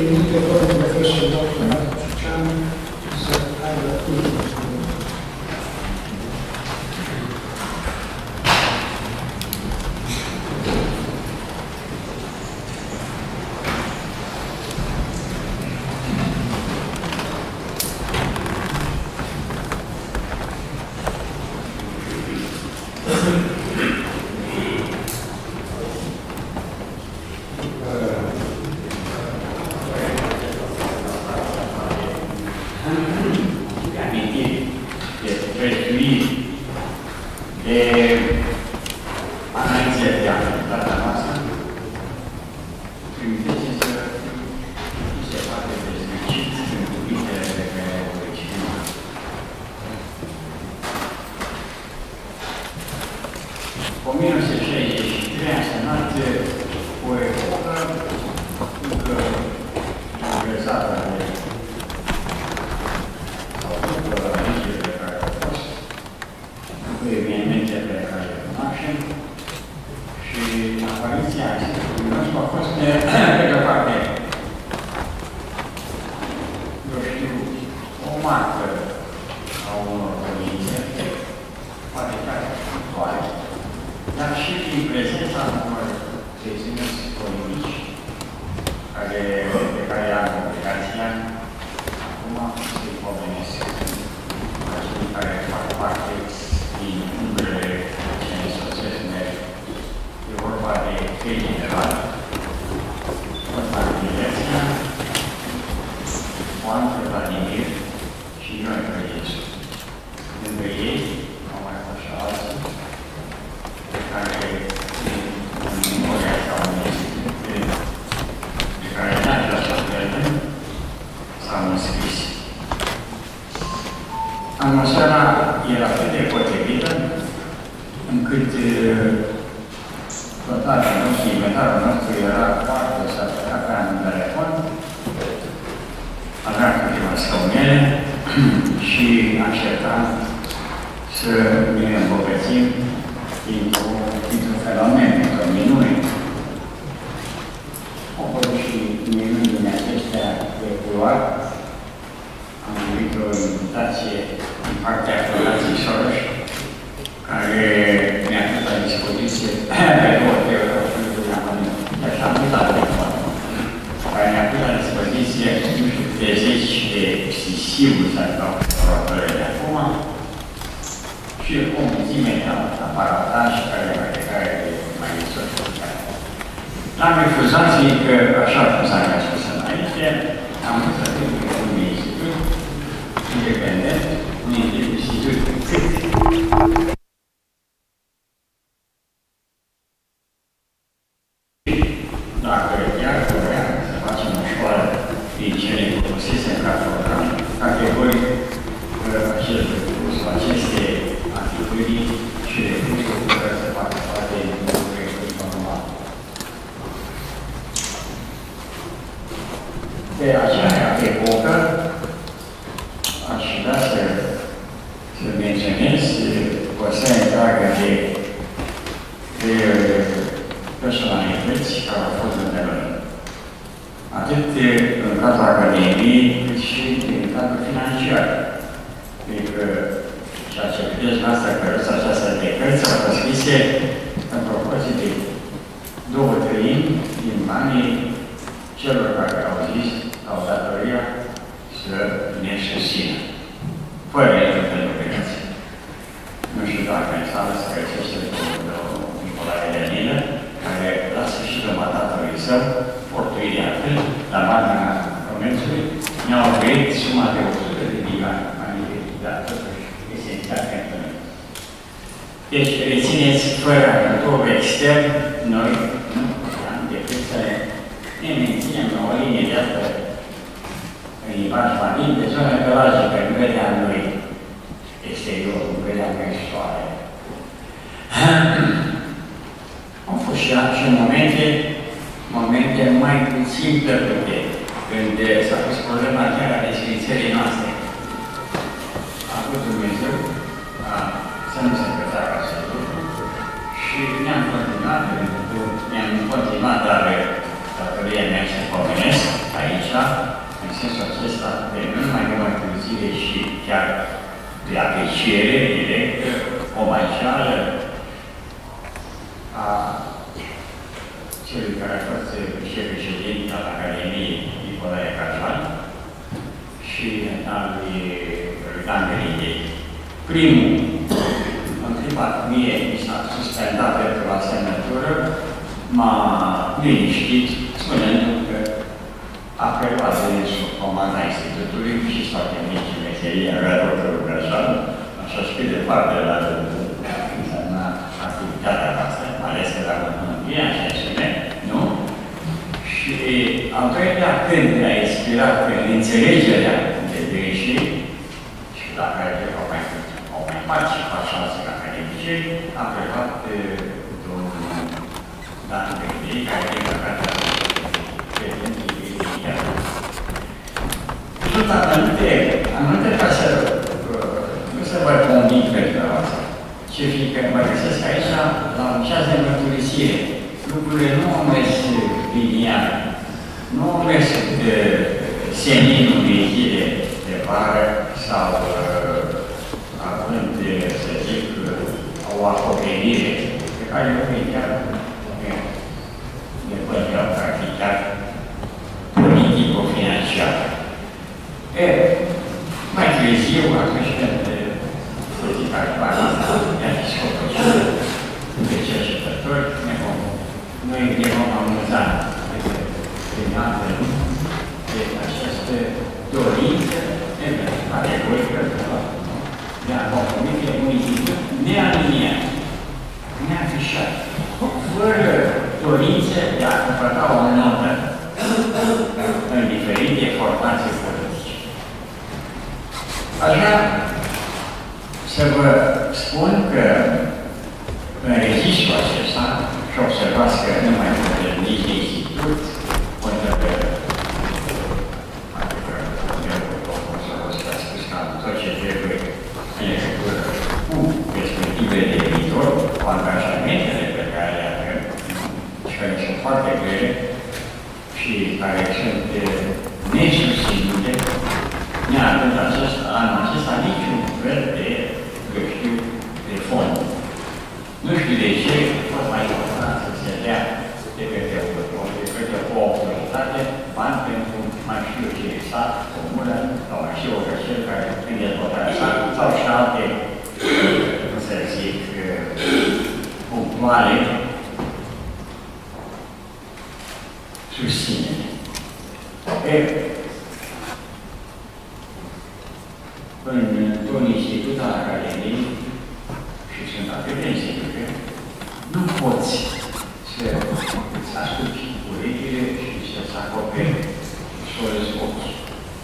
you. the question, de analize de activitatea noastră, trimiteți să nu se poate dezmecit în cuvintele pe care o citim. O 1963 a semnat o epocă încă ingresată de sau după alegerile care au fost, după evenimentele pe care le cunoaștem, și apariția acestui UNESCO a fost, pe de parte, eu știu, o marcă a unor dorințe, poate chiar punctuale, dar și prin prezența unor deținuți politici, care, pe care am obligația acum să-i pomenesc cei care fac parte din umbrele ce ne sosesc mereu. E vorba de trei generali, Constantin Dileția, Juan Vladimir și Ioan Crăiescu. Lângă ei au mai fost și alții pe care în memoria sau în pe care ne-a lăsat ele, s-au înscris. Atmosfera era atât de potrivită, încât dotarea nostru, inventarul nostru era foarte să avea un telefon, avea câteva scaunele și așteptam să ne îmbogățim dintr-un dintr fenomen, dintr-o minune. Au fost și minuni din acestea de culoare, am primit o invitație din partea Fundației Soros, care mi-a pus la dispoziție pe două, trei ore, așa am pus la telefon, care mi-a pus la dispoziție, nu știu, de zeci de sisiuri sau rotări de acum, și o mulțime de aparataj care mai de care mai sofisticat. L-am refuzat, zic că așa cum s-a mai spus înainte, am vrut să fiu un institut independent, un institut cât dacă chiar vroiam să facem o școală din cele propusese ca program, categoric acest recurs, aceste atitudini și recursul cu care se face parte din proiectul normal. De aceea epocă aș vrea să, să menționez o serie întreagă de, de personalități care au fost în noi. Atât în cadrul Academiei, cât și în cadrul financiar. Adică ceea ce vedeți noastră că râs această de cărți au fost scrise în proporție de două treimi din banii celor care au zis, au datoria să ne susțină. Fără niciun fel de obligație. Nu știu dacă în sală se găsește domnul Nicolae Lenină, care la sfârșitul mandatului său, portuit de altfel, la marginea comerțului, ne-au oferit suma de 100 de milioane, adică, da, totuși, esențial pentru noi. Deci, rețineți, fără ajutorul extern, noi nu puteam decât să ne, ne menținem la o linie de asta în imaj marin, de zonă pelagică, nu vedeam noi exterior, nu vedeam noi soare. Au fost și, și momente, momente mai puțin plăcute, când s-a pus problema chiar a desfințării noastre. A fost Dumnezeu a, să nu se întâmple acest lucru și ne-am continuat, pentru că ne-am continuat dar datoria mea să pomenesc aici, în sensul acesta de nu mai numai târzire și chiar de apreciere direct, omageală a celui care a fost vicepreședinte al Academiei Nicolae Cajal și al lui Dan Primul, în clipa mie m-a liniștit, spunându că a preluat dânsul comanda Institutului și s-a primit și meseria în raportul Brașov, așa și de departe la însemna activitatea noastră, mai ales că la Mântuia și așa, nu? Și al doilea, când a inspirat în înțelegerea de greșeli și la care au mai, au mai participat șanse academice, a preluat domnul Dan Gândii, care din păcate a Sunt anumite, anumite ca să nu se vă conving pe dumneavoastră, ci fiindcă mă găsesc aici la un ceas de mărturisire. Lucrurile nu au mers liniar, nu au mers de senin unei zile de vară sau având, să zic, o acoperire pe care eu chiar ne păreau practic chiar politico-financiar. E, mai târziu, atunci când politica balanța ne-a descoperit de cercetători, ne vom, noi ne vom amuza prin altele de această dorință categorică de a compromite un institut nealiniat, neafișat, fără dorință de a căpăta o notă în diferite formații politice. Aș vrea să vă spun că în registrul acesta și observați că nu mai putem nici de institut, până pe adică eu o să vă spus că am tot ce trebuie în legătură cu perspective de viitor, cu angajamentele pe care le avem și care sunt foarte grele și care sunt nesusținute, neavând acest, anul acesta Amen. Nu poți să îți asculti urechile și să-ți acoperi solul ochii.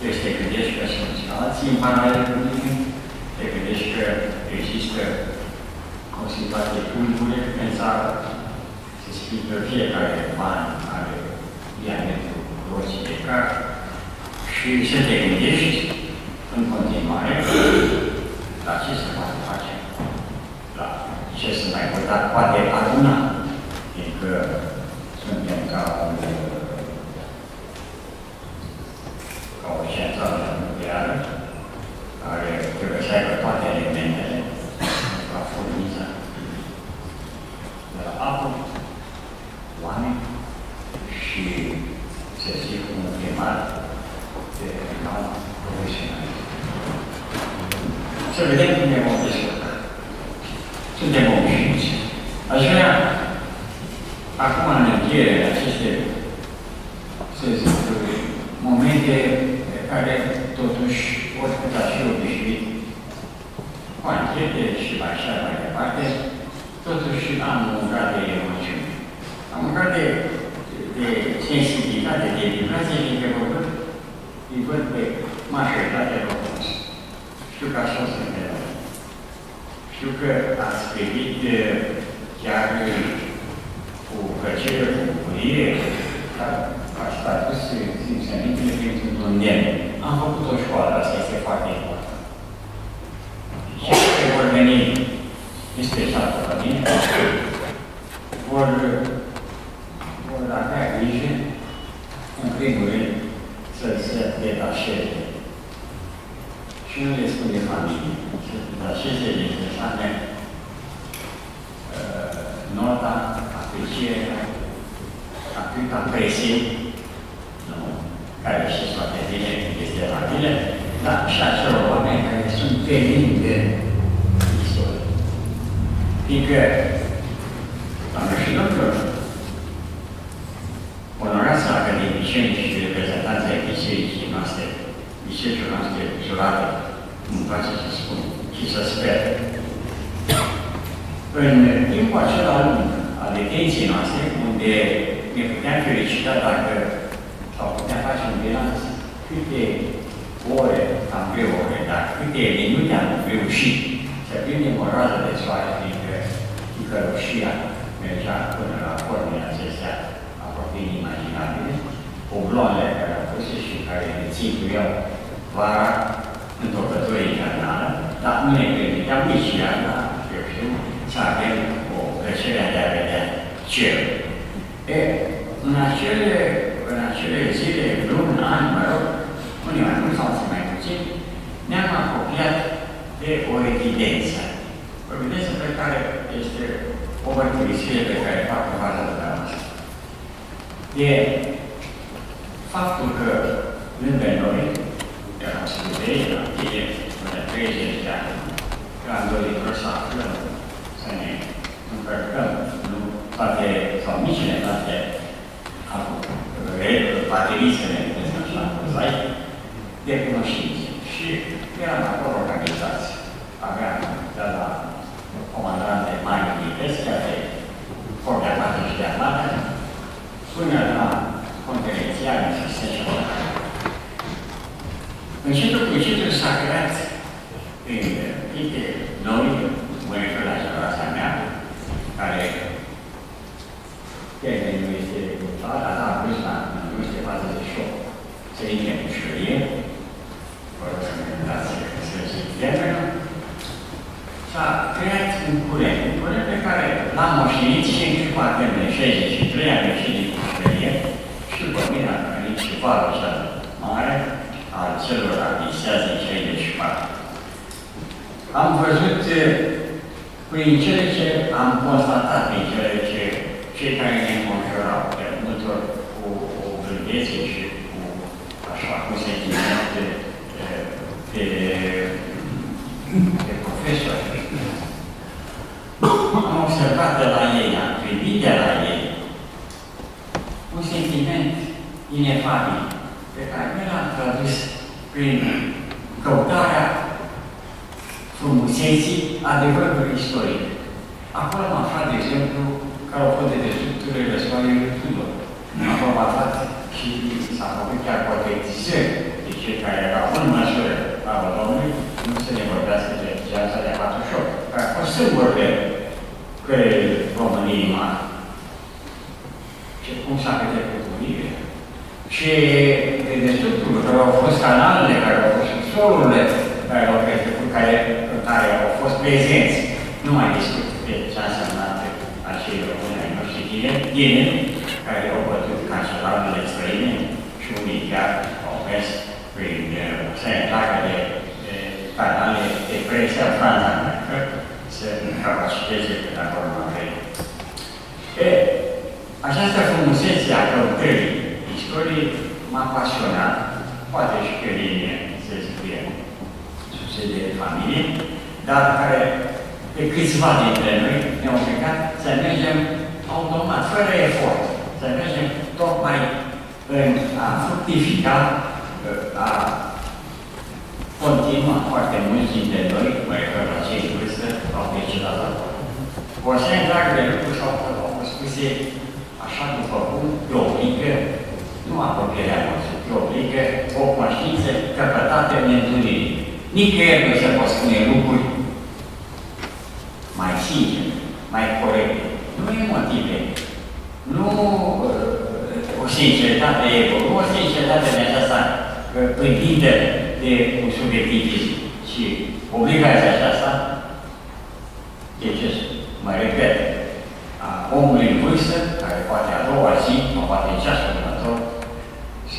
Deci te gândești că sunt alții în paralel cu tine, te gândești că există o situație tulbure în țară, se schimbă fiecare ban are diametru roții de car și să te gândești în continuare la ce se poate face, la ce se mai putea, poate aduna, fiindcă suntem ca un ca o centrală nucleară care trebuie să aibă toate elementele pentru a furniza de la apă, oameni și, să zic, un primar de înalt profesional. Să vedem cum ne vom descurca. Suntem obișnuiți. Aș vrea, acum în încheiere aceste, să zic, momente pe care totuși pot putea fi obișnuit cu anchete și mai așa mai departe, totuși am un grad de emoțiune. Am un grad de, de sensibilitate, de vibrație, fiindcă vă văd, îi văd pe majoritatea română. Știu că așa o să ne Știu că ați privit chiar cu plăcere, cu bucurie, dar ați tradus simțămintele printr-un îndemn. Am făcut o școală, asta este foarte important. Și ce vor veni, este exact la mine, vor, vor avea grijă, în primul rând, să se detașeze și nu le spune familie. Și așeze dintre same uh, nota, aprecierea, atâta presie, nu, care știți foarte bine este la tine, dar și acelor oameni care sunt venind de istorie. Fiindcă, doamne și domnilor, onorați academicieni și reprezentanții ai bisericii noastre, bisericii noastre jurate, îmi place să spun și să sper. În timpul acela lung al detenției noastre, unde ne puteam felicita dacă sau puteam face un bilanț câte ore, am greu ore, dar câte minute am reușit să prindem o rază de soare, fiindcă ticăloșia mergea până la formele acestea aproape inimaginabile, obloanele care au puse și care ne ținuiau vara întocătorii infernală, dar nu ne permiteam nici iarna, eu știu, să avem o plăcere de a vedea cerul. E, în acele, în acele zile, luni, ani, mă rog, unii mai mult sau mai puțin, ne-am apropiat de o evidență. O evidență pe care este o mărturisire pe care fac în fața dumneavoastră. E faptul că lângă noi, eram studei, eram tineri, până 30 de ani, că am dorit să aflăm, să ne încărcăm, nu toate, sau micile toate, bateriile, așa, zai, de cunoștințe. Și eram acolo organizați. Aveam de la comandante mai unități, care forme armate și de armată, până la conferențiale și așa Încetul cu încetul s-a creat în printre noi, mă refer la generația mea, care termenul este a dat plus la 1948, să intre în pușcărie, vă rog să ne dați să zic termenul, s-a creat un curent, un curent pe care l-am moștenit și în clipa când de 63 am ieșit din pușcărie și după mine a venit și valul cel mare al celor administrați din 64. Am văzut prin cele ce am constatat, prin cele ce cei care ne înconjurau, de multe ori cu o gândețe și cu, așa, cu sentimente de, de, de profesori. Am observat de la ei, am privit de la ei un sentiment inefabil pe care mi l-am tradus prin căutarea frumuseții adevărului istoric. Acolo am aflat, de exemplu, care au fost de destructurile războaiului Tudor. Acolo am aflat și s-a făcut chiar colectizări de cei care erau în măsură la Domnului, nu să ne vorbească de viața de 48, care a fost singurele care României mari. Și cum s-a petrecut unirea. Și de destructurile care au fost canalele, care au fost solurile, care au petrecut, care, care au fost prezenți. Nu mai discut de ce a însemnat acei români ai noștri tineri, care au bătut cancelarele străine și unii chiar au mers prin se întreagă de, de canale de presă Franța, să capaciteze până acolo la vreme. E, această frumusețe a căutării istoriei m-a pasionat, poate și pe linie, să zic bine, succede de familie, dar care pe câțiva dintre noi ne-au obligat să mergem automat, fără efort, să mergem tocmai în a fructifica, a continua foarte mulți dintre noi, mă refer la cei în vârstă, au decedat acolo. O serie întreagă de lucruri s-au fost spuse așa după cum te obligă, nu apropierea noastră, te obligă o conștiință căpătată în întunire. Nicăieri nu se pot spune lucruri mai sincer, mai corect. Nu e motive. Nu uh, o sinceritate ego, nu o sinceritate de aceasta uh, privită de un subiectivism, ci obligația aceasta, de ce mă repet, a omului în vârstă, care poate a doua zi, sau poate în ceasul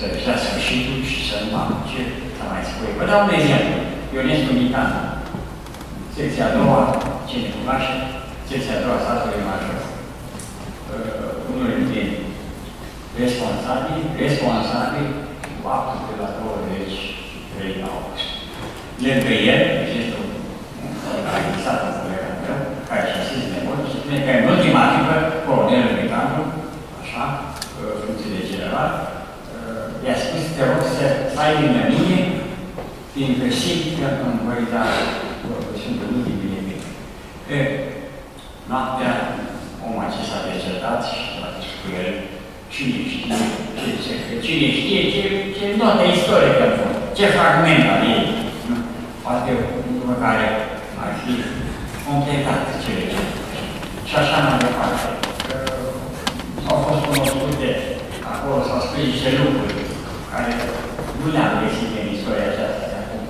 următor, să-și dea sfârșitul și să nu apuce să mai spui. Vă dau un exemplu. Ionescu Mitan, secția a doua, cine cunoaște, secția a doua statului major. Uh, unul dintre responsabili, responsabili cu actul de la 23 august. Lângă el, este un care existat un colega meu, care și asist nevoie, și spune că în ultima clipă, colonelul Mitanu, așa, funcție de general, i-a spus, te rog să ai lângă mine, fiindcă simt că îmi voi da sunt ultimile mele. Că noaptea omul acesta a decedat și a zis cu el, cine știe, ce, ce, cine știe ce, ce notă istorică în fond, ce fragment al ei. Nu? Poate unul care ar fi completat cele ce. Și așa mai departe. Au fost cunoscute, acolo s-au spus niște lucruri care nu le-am găsit în istoria aceasta de acum.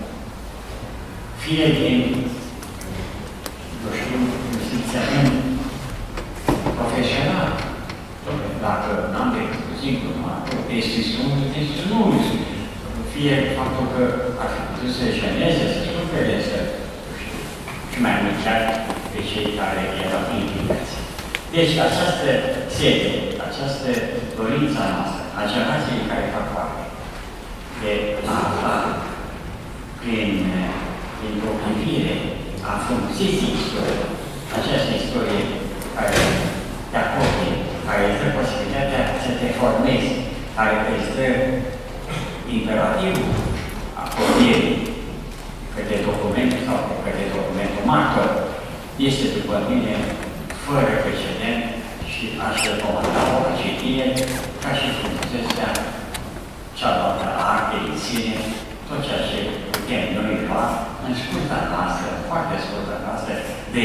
Fie din, eu știu, simțământ profesional, dacă n-am decât simplu, este unul, este unul, fie faptul că ar fi putut să jeneze, să nu credeți că și mai mult chiar pe cei care erau implicați. Deci această serie, această dorință noastră, a generației care fac parte, de a afla prin, prin o privire a frumuseții istoriei, această istorie care te acorde, care îți dă posibilitatea să te formezi, care îți dă imperativul acordierii către documentul sau către documentul martor, este după mine fără precedent și aș recomanda o citire ca și frumusețea cealaltă parte din sine tot ceea ce putem noi lua în scurta noastră, foarte scurta noastră, de